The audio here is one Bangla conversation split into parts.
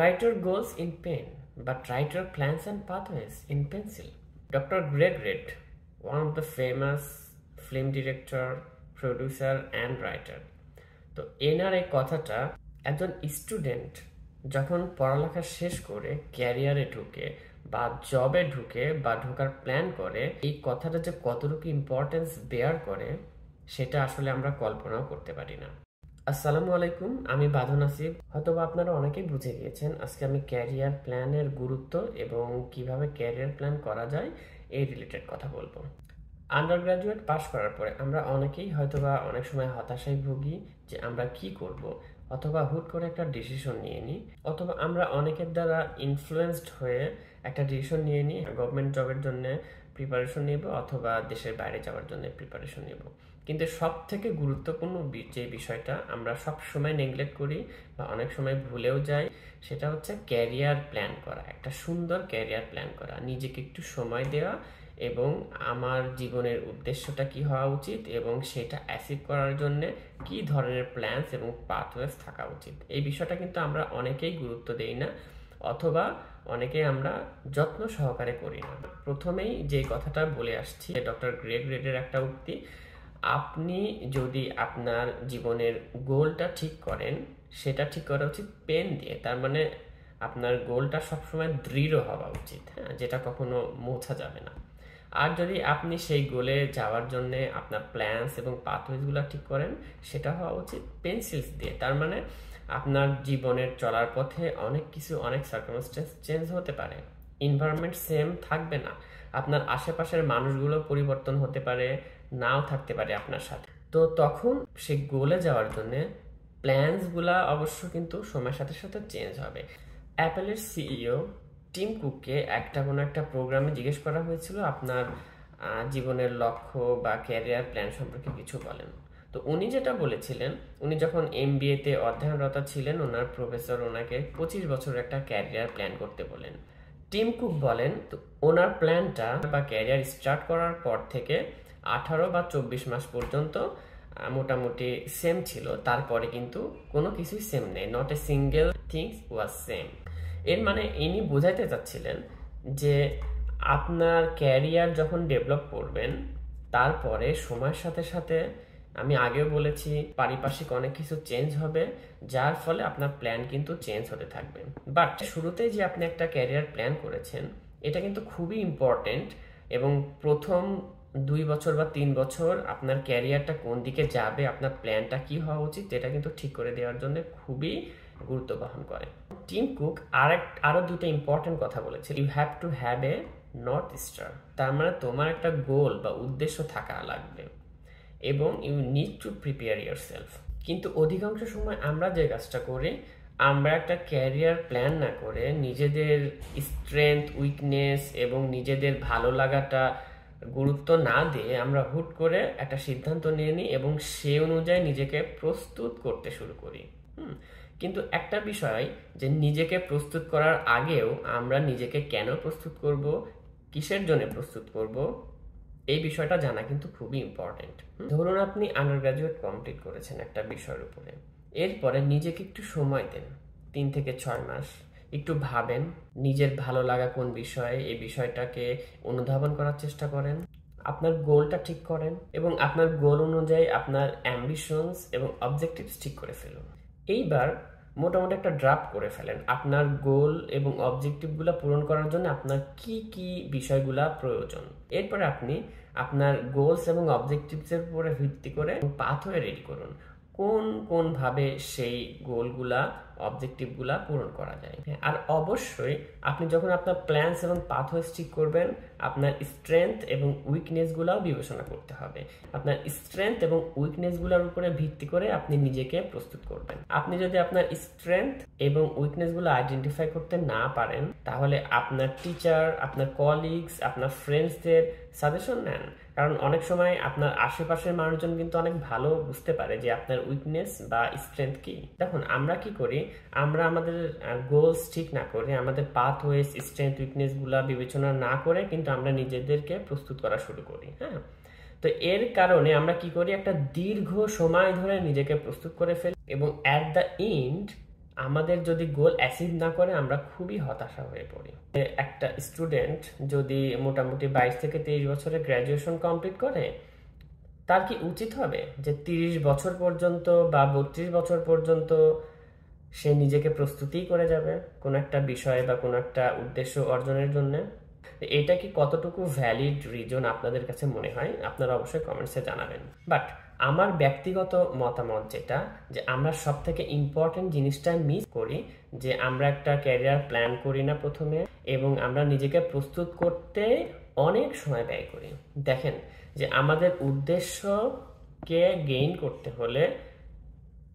Write your goals in pen, but write your plans and pathways in pencil. Dr. Greg Reed, one of the famous film director, producer and writer. তো এনার এই কথাটা একজন স্টুডেন্ট যখন পড়ালেখা শেষ করে ক্যারিয়ারে ঢুকে বা জবে ঢুকে বা ঢোকার প্ল্যান করে এই কথাটা যে কতটুকু ইম্পর্টেন্স বেয়ার করে সেটা আসলে আমরা কল্পনাও করতে পারি না আসসালামু আলাইকুম, আমি বাঁধন আসিফ। হয়তো আপনারা অনেকেই বুঝে গিয়েছেন আজকে আমি ক্যারিয়ার প্ল্যানের গুরুত্ব এবং কীভাবে ক্যারিয়ার প্ল্যান করা যায় এই রিলেটেড কথা বলব। আন্ডার গ্রাজুয়েট পাশ করার পরে আমরা অনেকেই হয়তোবা অনেক সময় হতাশায় ভুগি যে আমরা কি করব অথবা হুট করে একটা ডিসিশন নিয়ে নিই অথবা আমরা অনেকের দ্বারা ইনফ্লুয়েসড হয়ে একটা ডিসিশন নিয়ে নিই গভর্নমেন্ট জবের জন্য প্রিপারেশন নেব অথবা দেশের বাইরে যাওয়ার জন্য প্রিপারেশন নেব। কিন্তু সব থেকে গুরুত্বপূর্ণ যে বিষয়টা আমরা সব সময় নেগলেক্ট করি বা অনেক সময় ভুলেও যাই, সেটা হচ্ছে ক্যারিয়ার প্ল্যান করা। একটা সুন্দর ক্যারিয়ার প্ল্যান করা। নিজেকে একটু সময় দেওয়া এবং আমার জীবনের উদ্দেশ্যটা কি হওয়া উচিত এবং সেটা অ্যাচিভ করার জন্য কি ধরনের প্ল্যানস এবং পাথওয়েস থাকা উচিত। এই বিষয়টা কিন্তু আমরা অনেকেই গুরুত্ব দেই না অথবা অনেকে আমরা যত্ন সহকারে করি না। প্রথমেই যে কথাটা বলে আসছি ডক্টর গ্রেগ রেডের একটা উক্তি আপনি যদি আপনার জীবনের গোলটা ঠিক করেন, সেটা ঠিক করা উচিত পেন দিয়ে। তার মানে আপনার গোলটা সবসময় দৃঢ় হওয়া উচিত হ্যাঁ যেটা কখনো মোছা যাবে না। আর যদি আপনি সেই গোলে যাওয়ার জন্য আপনার প্ল্যানস এবং পাথওয়েজগুলো ঠিক করেন, সেটা হওয়া উচিত পেন্সিলস দিয়ে। তার মানে আপনার জীবনের চলার পথে অনেক কিছু, অনেক সার্কামস্টেন্স চেঞ্জ হতে পারে। এনভায়রনমেন্ট সেম থাকবে না। আপনার আশেপাশের মানুষগুলো পরিবর্তন হতে পারে নাও থাকতে পারে আপনার সাথে। তো তখন সে গোলে যাওয়ার জন্য প্ল্যানসগুলা অবশ্য কিন্তু সময়ের সাথে সাথে চেঞ্জ হবে। অ্যাপেলের সিইও টিম কুককে একটা কোনো একটা প্রোগ্রামে জিজ্ঞেস করা হয়েছিল আপনার জীবনের লক্ষ্য বা ক্যারিয়ার প্ল্যান সম্পর্কে কিছু বলেন। তো উনি যেটা বলেছিলেন, উনি যখন এম বিএতে অধ্যয়নরত ছিলেন, ওনার প্রফেসর ওনাকে পঁচিশ বছর একটা ক্যারিয়ার প্ল্যান করতে বলেন। টিম কুক বলেন, তো ওনার প্ল্যানটা বা ক্যারিয়ার স্টার্ট করার পর থেকে আঠারো বা চব্বিশ মাস পর্যন্ত মোটামুটি সেম ছিল। তারপরে কিন্তু কোনো কিছুই সেম নেই। Not a single things was same এর মানে ইনি বোঝাইতে চাচ্ছিলেন যে আপনার ক্যারিয়ার যখন ডেভেলপ করবেন, তারপরে সময়ের সাথে সাথে আমি আগেও বলেছি, পারিপার্শ্বিক অনেক কিছু চেঞ্জ হবে, যার ফলে আপনার প্ল্যান কিন্তু চেঞ্জ হতে থাকবে। বাট শুরুতে যে আপনি একটা ক্যারিয়ার প্ল্যান করেছেন, এটা কিন্তু খুবই ইম্পর্টেন্ট এবং প্রথম দুই বছর বা তিন বছর আপনার ক্যারিয়ারটা কোন দিকে যাবে, আপনার প্ল্যানটা কি হওয়া উচিত এটা কিন্তু ঠিক করে দেওয়ার জন্য খুবই গুরুত্ব বহন করে। টিম কুক আর এক আরও দুটো ইম্পর্টেন্ট কথা বলেছে। You have to have a north star তার মানে তোমার একটা গোল বা উদ্দেশ্য থাকা লাগবে এবং you need to prepare yourself কিন্তু অধিকাংশ সময় আমরা যে কাজটা করি, আমরা একটা ক্যারিয়ার প্ল্যান না করে নিজেদের স্ট্রেংথ উইকনেস এবং নিজেদের ভালো লাগাটা গুরুত্ব না দিয়ে আমরা হুট করে একটা সিদ্ধান্ত নিয়ে নিই এবং সে অনুযায়ী নিজেকে প্রস্তুত করতে শুরু করি। হুম, কিন্তু একটা বিষয় যে নিজেকে প্রস্তুত করার আগেও আমরা নিজেকে কেন প্রস্তুত করব, কিসের জন্য প্রস্তুত করব, এই বিষয়টা জানা কিন্তু খুবই ইম্পর্টেন্ট ধরুন আপনি আন্ডার গ্রাজুয়েট কমপ্লিট করেছেন একটা বিষয়ের উপরে। এরপরে নিজেকে একটু সময় দেন, তিন থেকে ছয় মাস। একটু ভাবেন নিজের ভালো লাগা কোন বিষয়ে, এই বিষয়টাকে অনুধাবন করার চেষ্টা করেন, আপনার গোলটা ঠিক করেন এবং আপনার গোল অনুযায়ী আপনার অ্যাম্বিশনস এবং অবজেক্টিভস ঠিক করে ফেলুন। এইবার মোটামুটি একটা ড্রাফট করে ফেলেন, আপনার গোল এবং অবজেক্টিভগুলো পূরণ করার জন্য আপনার কি কি বিষয়গুলা প্রয়োজন। এরপরে আপনি আপনার গোলস এবং অবজেক্টিভসের উপরে ভিত্তি করে পাথওয়ে রেডি করুন। কোন কোন ভাবে সেই গোলগুলা অবজেক্টিভগুলা পূরণ করা যায়। আর অবশ্যই আপনি যখন আপনার প্ল্যানস এবং পাথওয়েজ ঠিক করবেন, আপনার স্ট্রেংথ এবং উইকনেসগুলাও বিবেচনা করতে হবে। আপনার স্ট্রেংথ এবং উইকনেসগুলোর উপরে ভিত্তি করে আপনি নিজেকে প্রস্তুত করবেন। আপনি যদি আপনার স্ট্রেংথ এবং উইকনেসগুলো আইডেন্টিফাই করতে না পারেন, তাহলে আপনার টিচার আপনার কলিগস আপনার ফ্রেন্ডসদের সাজেশন নেন। কারণ অনেক সময় আপনার আশেপাশের মানুষজন কিন্তু অনেক ভালো বুঝতে পারে যে আপনার উইকনেস বা স্ট্রেংথ কি। দেখুন, আমরা কি করি? আমরা আমাদের গোলস ঠিক না করে, আমাদের পাথ ওয়েস স্ট্রেংথ উইকনেসগুলা বিবেচনা না করে কিন্তু আমরা নিজেদেরকে প্রস্তুত করা শুরু করি হ্যাঁ? তো এর কারণে আমরা কি করি? একটা দীর্ঘ সময় ধরে নিজেকে প্রস্তুত করে ফেলি এবং অ্যাট দ্য এন্ড আমাদের যদি গোল অ্যাচিভ না করে, আমরা খুবই হতাশা হয়ে পড়ি। একটা স্টুডেন্ট যদি মোটামুটি বাইশ থেকে তেইশ বছরে গ্র্যাজুয়েশন কমপ্লিট করে, তার কি উচিত হবে যে তিরিশ বছর পর্যন্ত বা বত্রিশ বছর পর্যন্ত সে নিজেকে প্রস্তুতি করে যাবে কোনো একটা বিষয় বা কোনো একটা উদ্দেশ্য অর্জনের জন্য? এটা কি কতটুকু ভ্যালিড রিজন আপনাদের কাছে মনে হয়? আপনারা অবশ্যই কমেন্টসে জানাবেন। বাট আমার ব্যক্তিগত মতামত যেটা, যে আমরা সব থেকে ইম্পর্টেন্ট জিনিসটা মিস করি, যে আমরা একটা ক্যারিয়ার প্ল্যান করি না প্রথমে, এবং আমরা নিজেকে প্রস্তুত করতে অনেক সময় ব্যয় করি। দেখেন, যে আমাদের উদ্দেশ্যকে গেইন করতে হলে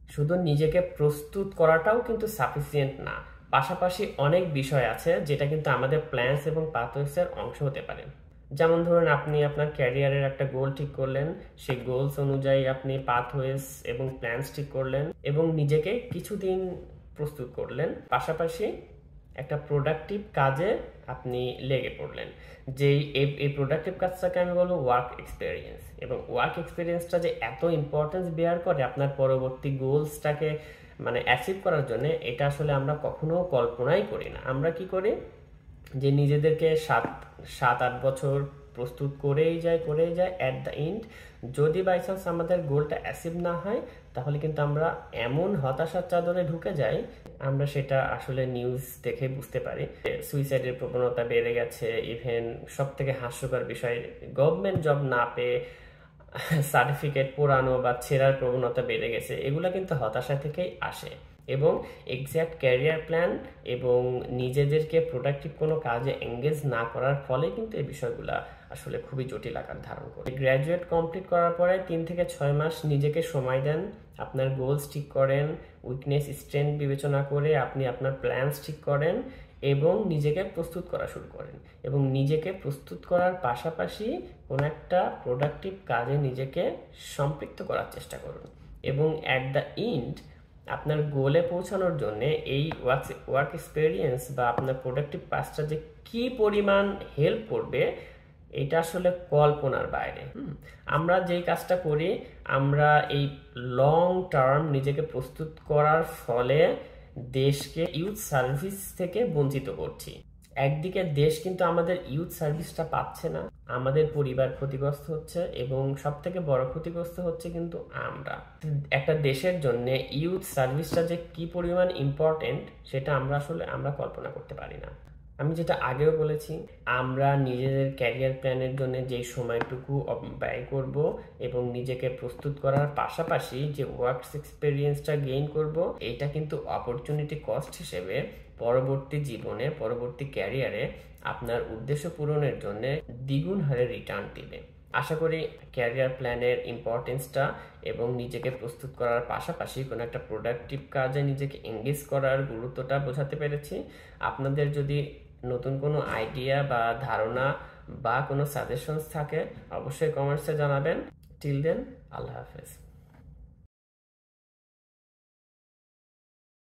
শুধু নিজেকে প্রস্তুত করাটাও কিন্তু সাফিসিয়েন্ট না। পাশাপাশি অনেক বিষয় আছে, যেটা কিন্তু আমাদের প্ল্যান্স এবং পাথওয়েসের অংশ হতে পারে। যেমন ধরুন আপনি আপনার ক্যারিয়ারের একটা গোল ঠিক করলেন, সেই গোলস অনুযায়ী আপনি পাথওয়েস এবং প্ল্যান্স ঠিক করলেন এবং নিজেকে কিছুদিন প্রস্তুত করলেন। পাশাপাশি একটা প্রোডাক্টিভ কাজে আপনি লেগে পড়লেন। যেই এই প্রোডাক্টিভ কাজটাকে আমি বলব ওয়ার্ক এক্সপিরিয়েন্স এবং ওয়ার্ক এক্সপিরিয়েন্সটা যে এত ইম্পর্টেন্স বেয়ার করে আপনার পরবর্তী গোলসটাকে মানে অ্যাচিভ করার জন্য, এটা আসলে আমরা কখনো কল্পনাই করি না। আমরা কি করি? যে নিজেদেরকে সাত সাত, আট বছর প্রস্তুত করেই যায় করেই যায় অ্যাট দ্য এন্ড যদি বাই চান্স আমাদের গোলটা অ্যাসিভ না হয়, তাহলে কিন্তু আমরা এমন হতাশার চাদরে ঢুকে যাই, আমরা সেটা আসলে নিউজ দেখে বুঝতে পারি। সুইসাইডের প্রবণতা বেড়ে গেছে ইভেন সব থেকে হাস্যকর বিষয় গভর্নমেন্ট জব না পেয়ে সার্টিফিকেট পোড়ানো বা ছেঁড়ার প্রবণতা বেড়ে গেছে, এগুলো কিন্তু হতাশা থেকেই আসে। এবং এক্স্যাক্ট ক্যারিয়ার প্ল্যান এবং নিজেদেরকে প্রোডাক্টিভ কোনো কাজে এঙ্গেজ না করার ফলে কিন্তু এই বিষয়গুলো আসলে খুবই জটিল আকার ধারণ করে। গ্র্যাজুয়েট কমপ্লিট করার পরে তিন থেকে ছয় মাস নিজেকে সময় দেন, আপনার গোলস ঠিক করেন উইকনেস স্ট্রেংথ বিবেচনা করে আপনি আপনার প্ল্যানস ঠিক করেন এবং নিজেকে প্রস্তুত করা শুরু করেন এবং নিজেকে প্রস্তুত করার পাশাপাশি কোনো একটা প্রোডাক্টিভ কাজে নিজেকে সম্পৃক্ত করার চেষ্টা করুন এবং অ্যাট দ্য এন্ড আপনার গোলে পৌঁছানোর জন্য এই ওয়ার্ক ওয়ার্ক এক্সপিরিয়েন্স বা আপনার প্রোডাক্টিভ পাসটা যে কি পরিমাণ হেল্প করবে, এটা আসলে কল্পনার বাইরে। আমরা যেই কাজটা করি, আমরা এই লং টার্ম নিজেকে প্রস্তুত করার ফলে দেশকে ইউথ সার্ভিস থেকে বঞ্চিত করছি। একদিকে দেশ কিন্তু আমাদের ইউথ সার্ভিসটা পাচ্ছে না। আমাদের পরিবার ক্ষতিগ্রস্ত হচ্ছে এবং সব থেকে বড় ক্ষতিগ্রস্ত হচ্ছে কিন্তু আমরা। একটা দেশের জন্য ইউথ সার্ভিসটা যে কি পরিমাণ ইম্পর্টেন্ট সেটা আমরা আসলে আমরা কল্পনা করতে পারি না। আমি যেটা আগেও বলেছি, আমরা নিজেদের ক্যারিয়ার প্ল্যানের জন্য যে সময়টুকু ব্যয় করব এবং নিজেকে প্রস্তুত করার পাশাপাশি যে ওয়ার্কস এক্সপিরিয়েন্সটা গেইন করব, এটা কিন্তু অপরচুনিটি কস্ট হিসেবে পরবর্তী জীবনে পরবর্তী ক্যারিয়ারে আপনার উদ্দেশ্য পূরণের জন্য দ্বিগুণ হারে রিটার্ন দিবে। আশা করি ক্যারিয়ার প্ল্যানের ইম্পর্টেন্সটা এবং নিজেকে প্রস্তুত করার পাশাপাশি কোনো একটা প্রোডাক্টিভ কাজে নিজেকে এঙ্গেজ করার গুরুত্বটা বোঝাতে পেরেছি। আপনাদের যদি নতুন কোনো আইডিয়া বা ধারণা বা কোনো সাজেশনস থাকে, অবশ্যই কমেন্টসে জানাবেন। টিল দেন আল্লাহ হাফেজ।